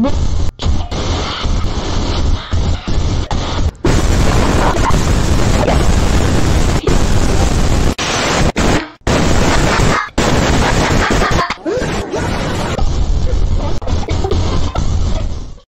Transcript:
more